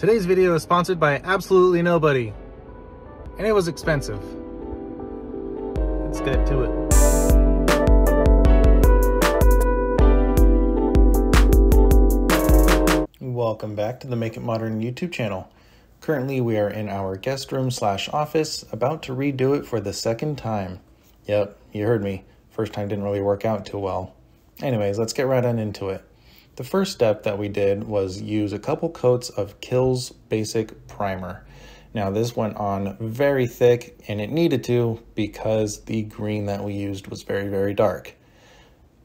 Today's video is sponsored by absolutely nobody. And it was expensive. Let's get to it. Welcome back to the Make It Modern YouTube channel. Currently we are in our guest room slash office, about to redo it for the second time. Yep, you heard me. First time didn't really work out too well. Anyways, let's get right on into it. The first step that we did was use a couple coats of Kilz Basic Primer. Now this went on very thick and it needed to because the green that we used was very, very dark.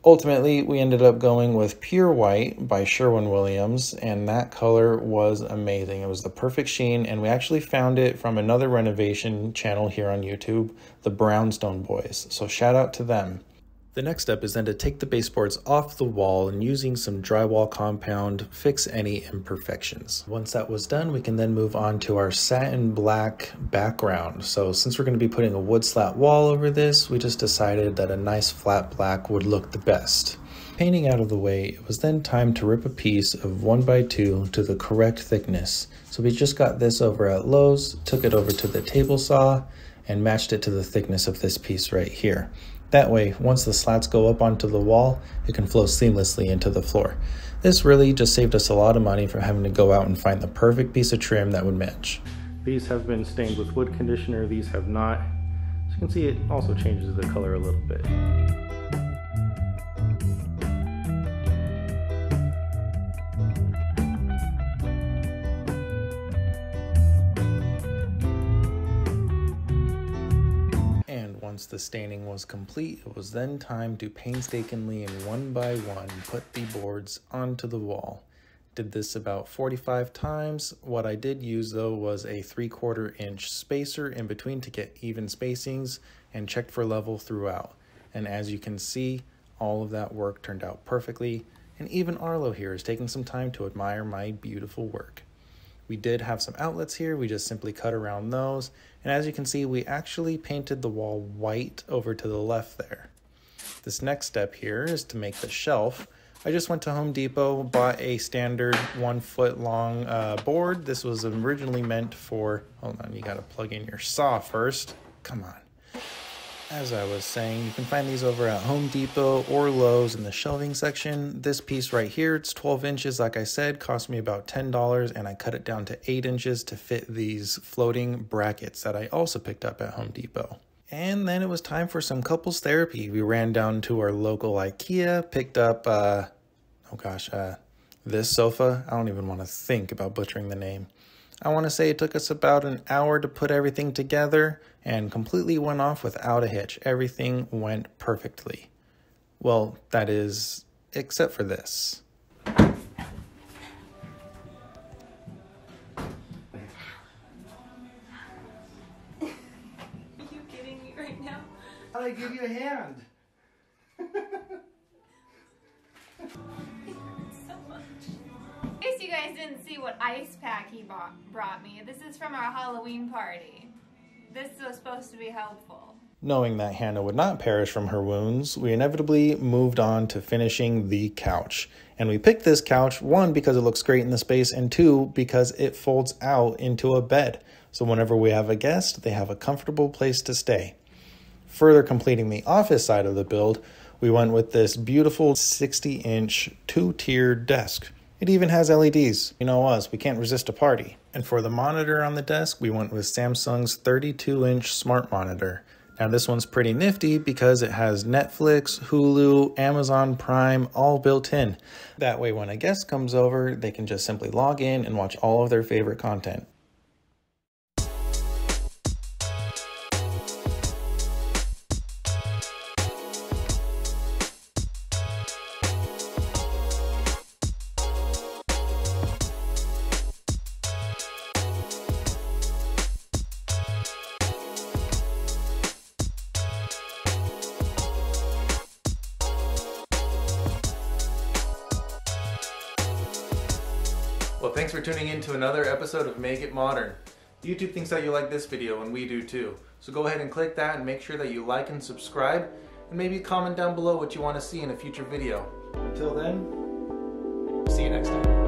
Ultimately, we ended up going with Pure White by Sherwin-Williams and that color was amazing. It was the perfect sheen and we actually found it from another renovation channel here on YouTube, the Brownstone Boys. So shout out to them. The next step is then to take the baseboards off the wall and using some drywall compound, fix any imperfections. Once that was done, we can then move on to our satin black background. So since we're going to be putting a wood slat wall over this, we just decided that a nice flat black would look the best. Painting out of the way, it was then time to rip a piece of 1x2 to the correct thickness. So we just got this over at Lowe's, took it over to the table saw, and matched it to the thickness of this piece right here. That way, once the slats go up onto the wall, it can flow seamlessly into the floor. This really just saved us a lot of money from having to go out and find the perfect piece of trim that would match. These have been stained with wood conditioner, these have not. As you can see, it also changes the color a little bit. Once the staining was complete, it was then time to painstakingly and one by one put the boards onto the wall. Did this about 45 times. What I did use though was a 3 quarter inch spacer in between to get even spacings and checked for level throughout. And as you can see, all of that work turned out perfectly. And even Arlo here is taking some time to admire my beautiful work. We did have some outlets here, we just simply cut around those. And as you can see, we actually painted the wall white over to the left there. This next step here is to make the shelf. I just went to Home Depot, bought a standard one foot long uh, board. This was originally meant for, hold on, you gotta plug in your saw first. Come on. As I was saying, you can find these over at Home Depot or Lowe's in the shelving section. This piece right here, it's 12 inches, like I said, cost me about $10 and I cut it down to 8 inches to fit these floating brackets that I also picked up at Home Depot. And then it was time for some couples therapy. We ran down to our local Ikea, picked up, uh, oh gosh, uh, this sofa. I don't even want to think about butchering the name. I want to say it took us about an hour to put everything together and completely went off without a hitch. Everything went perfectly. Well, that is, except for this. Are you kidding me right now? How'd I give you a hand? Didn't see what ice pack he bought, brought me. This is from our Halloween party. This was supposed to be helpful. Knowing that Hannah would not perish from her wounds, we inevitably moved on to finishing the couch. And we picked this couch, one, because it looks great in the space, and two, because it folds out into a bed. So whenever we have a guest, they have a comfortable place to stay. Further completing the office side of the build, we went with this beautiful 60 inch two tiered desk. It even has LEDs. You know us, we can't resist a party. And for the monitor on the desk, we went with Samsung's 32 inch smart monitor. Now this one's pretty nifty because it has Netflix, Hulu, Amazon Prime all built in. That way when a guest comes over, they can just simply log in and watch all of their favorite content. Well, thanks for tuning in to another episode of Make It Modern. YouTube thinks that you like this video, and we do too. So go ahead and click that and make sure that you like and subscribe, and maybe comment down below what you want to see in a future video. Until then, see you next time.